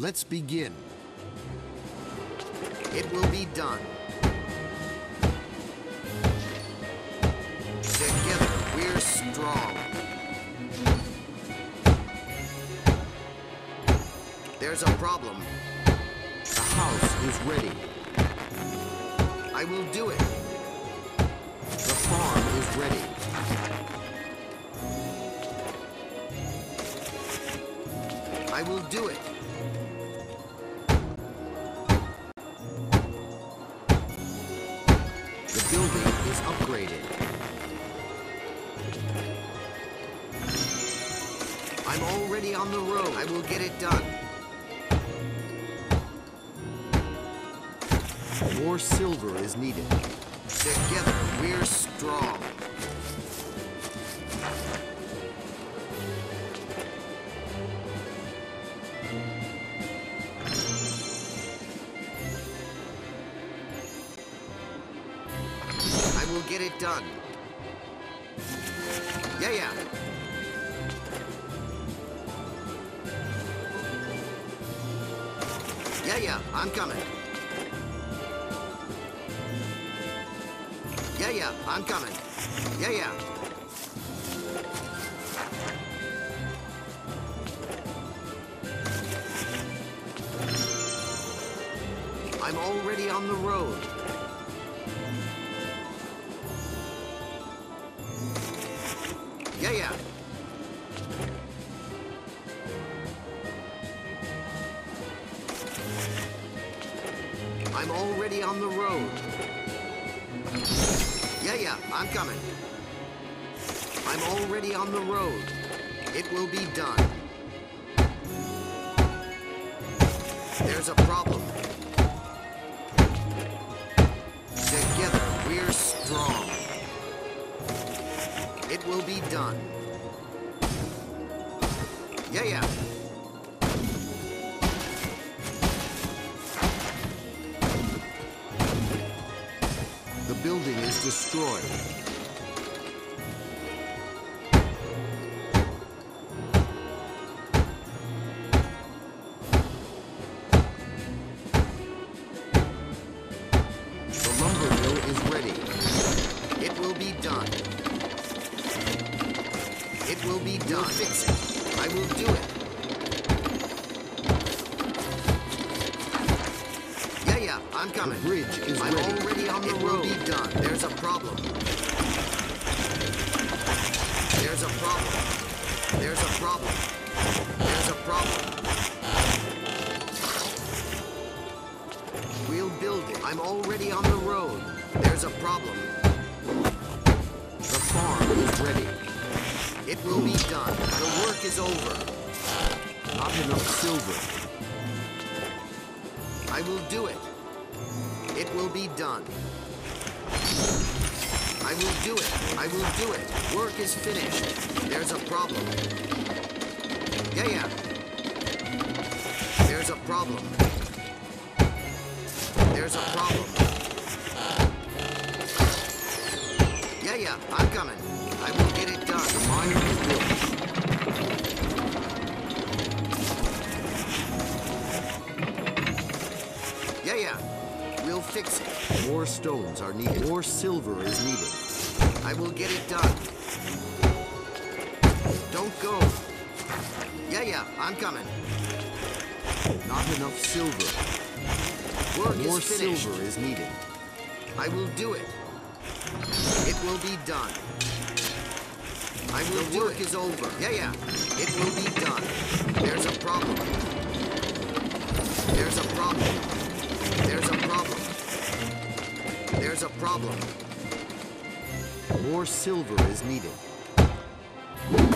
Let's begin. It will be done. Together, we're strong. There's a problem. The house is ready. I will do it. The farm is ready. I will do it. On the road. I will get it done. More silver is needed. Together, we're strong. I will get it done. Yeah, yeah. Yeah, I'm coming. Yeah, yeah, I'm coming. Yeah, yeah. I'm already on the road. Yeah, yeah. On the road. Yeah, yeah, I'm coming. I'm already on the road. It will be done. There's a problem. Together, we're strong. It will be done. Yeah, yeah. Building is destroyed. The lumber mill is ready. It will be done. It will be done. fix it. I will do it. Yeah, yeah, I'm The coming. bridge it. Will be done. I will do it. I will do it. Work is finished. There's a problem. Yeah, yeah. There's a problem. There's a problem. Yeah, yeah, I'm coming. I will get it done. Mine is built. Stones are needed. More silver is needed. I will get it done. Don't go. Yeah, yeah, I'm coming. Not enough silver. Work More is finished. silver is needed. I will do it. It will be done. I will the work is over. Yeah, yeah. It will be done. There's a problem. There's a problem. There's a problem. A problem. More silver is needed. The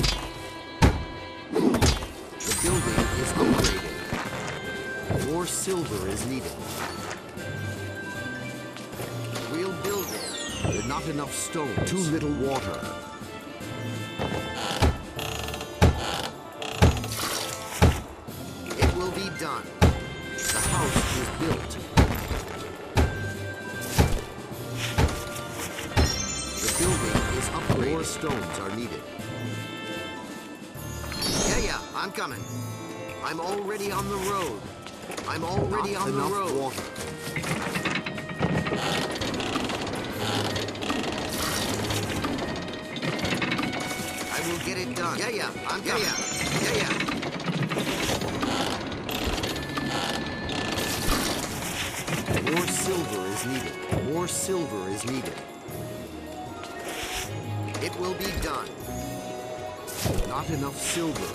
building is upgraded. More silver is needed. We'll build it. There's not enough stone. Too little water. It will be done. The house is built. Stones are needed. Yeah, yeah, I'm coming. I'm already on the road. I'm already Not on the road. water. I will get it done. Yeah, yeah. I'm coming. yeah, yeah. Yeah, yeah. More silver is needed. More silver is needed. It will be done. Not enough silver.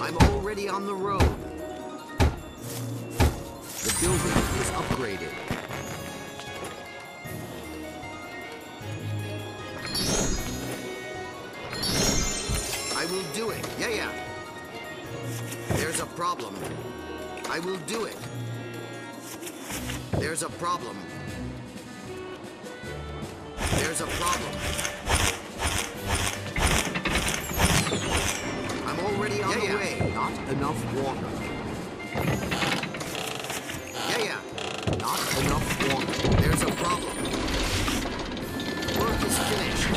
I'm already on the road. The building is upgraded. I will do it. Yeah, yeah. There's a problem. I will do it. There's a problem. There's a problem. I'm already on Yeah, the yeah. way. Not enough water. Yeah, yeah. Not enough water. There's a problem. Work is finished.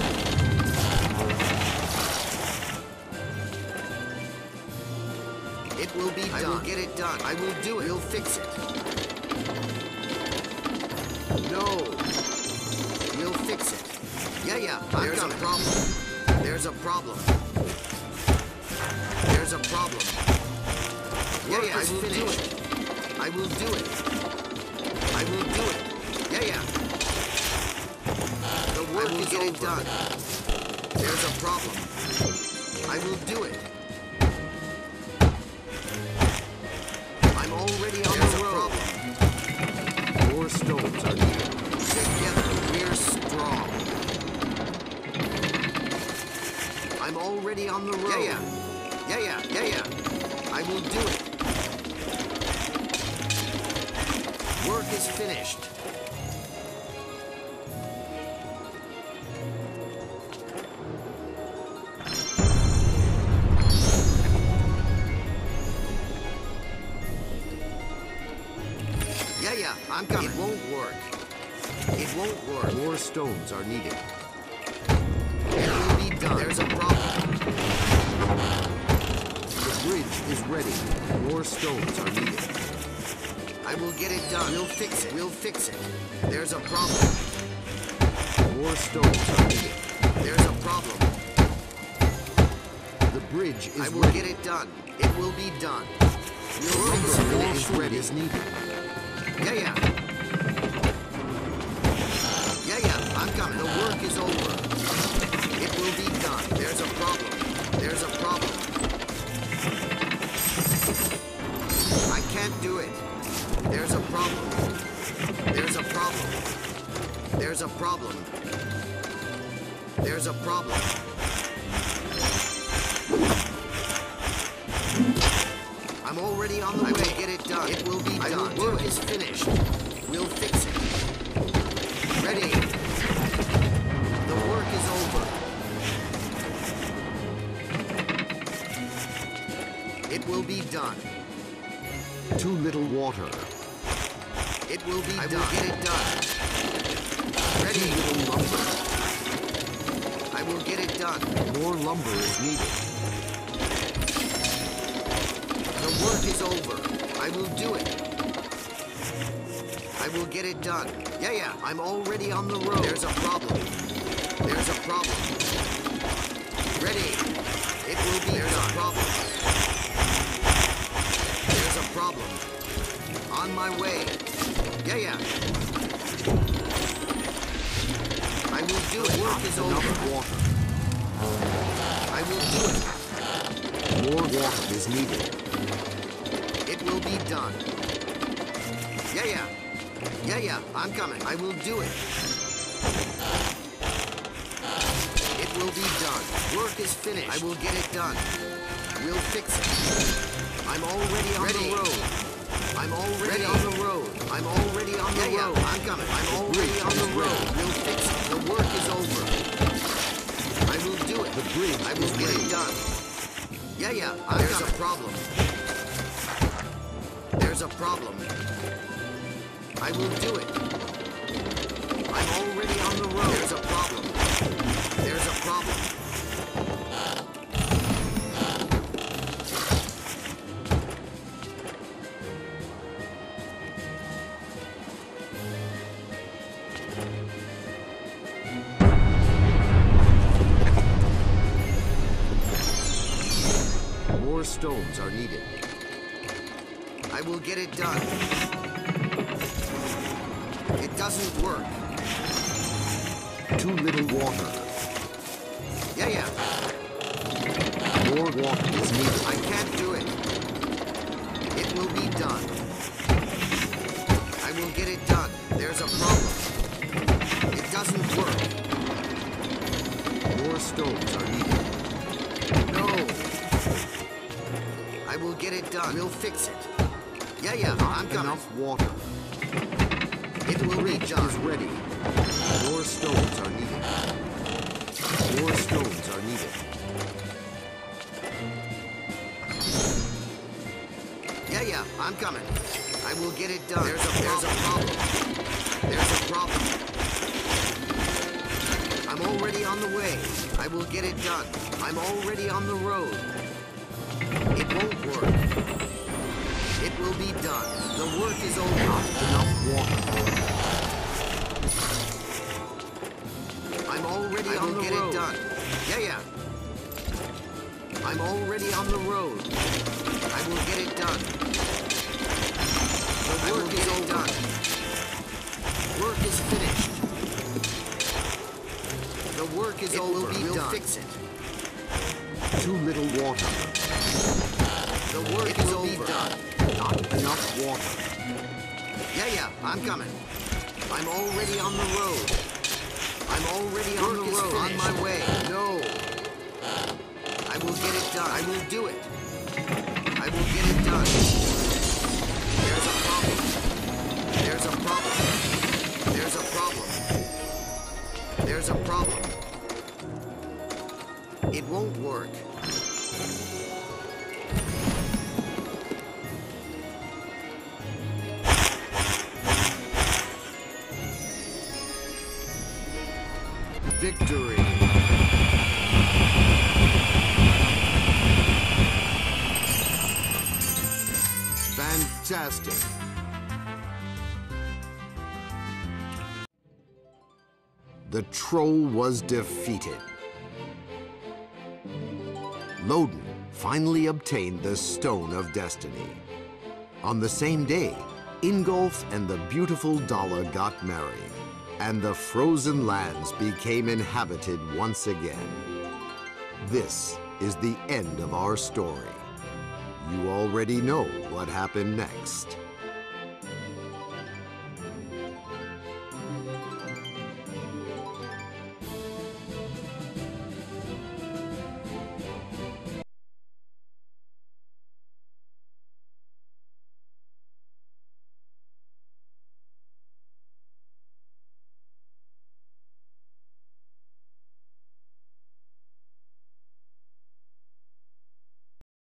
It will be done. I will get it done. I will do it. We'll fix it. No. We'll fix it. Yeah, yeah. There's a problem. There's a problem. There's a problem. Yeah, yeah. I will do it. I will do it. I will do it. Yeah, yeah. The work is over. done. There's a problem. I will do it. Finished. Yeah, yeah, I'm coming. It won't work. It won't work. More stones are needed. It will be done. There's a problem. The bridge is ready. More stones are needed. I will get it done. We'll fix it. We'll fix it. There's a problem. More stones are needed. There's a problem. The bridge is I will ready. get it done. It will be done. We'll Lumber fix mill it. is ready. Is needed. Yeah. Yeah, There's a problem. There's a problem. There's a problem. I'm already on the way. I will get it done. It will be done. Work is finished. We'll fix it. Ready. The work is over. It will be done. Too little water. It will be I done. I will get it done. Ready. Little lumber. I will get it done. More lumber is needed. The work is over. I will do it. I will get it done. Yeah, yeah. I'm already on the road. There's a problem. There's a problem. Ready. It will be There's done. a problem. There's a problem. On my way. Yeah, yeah. I will do it. Work is over. Water. I will do it. More water is needed. It will be done. Yeah, yeah. Yeah, yeah, I'm coming. I will do it. It will be done. Work is finished. I will get it done. We'll fix it. I'm already on Ready. the road. I'm already on the road. I'm already on the Yeah, yeah, road. I'm coming. I'm already on the road. We'll fix it. The work is over. I will do it. The bridge I will get it done. Yeah, yeah. There's a problem. There's a problem. I will do it. I'm already on the road. There's a problem. There's a problem. More stones are needed. I will get it done. It doesn't work. Too little water. Yeah, yeah. More water is needed. I can't do it. It will be done. I will get it done. There's a problem. It doesn't work. More stones are needed. No. I will get it done. We'll fix it. Yeah, yeah, I'm coming. Enough water. It will reach us ready. More stones are needed. More stones are needed. Yeah, yeah, I'm coming. I will get it done. There's a there's a problem. There's a problem. I'm already on the way. I will get it done. I'm already on the road. It won't work. It will be done. The work is over. Enough water. I'm already I on will the get road. it done. Yeah, yeah. I'm already on the road. I will get it done. The work is all done. Work is finished. Work is It over. will be we'll done. fix it. Too little water. The work It is over. be done. Not enough water. Yeah, yeah, I'm coming. I'm already on the road. I'm already on the road. On my way. No. I will get it done. I will do it. I will get it done. There's a problem. There's a problem. There's a problem. There's a problem. It won't work. Victory. Fantastic. The troll was defeated. Loden finally obtained the Stone of Destiny. On the same day, Ingolf and the beautiful Dala got married, and the frozen lands became inhabited once again. This is the end of our story. You already know what happened next.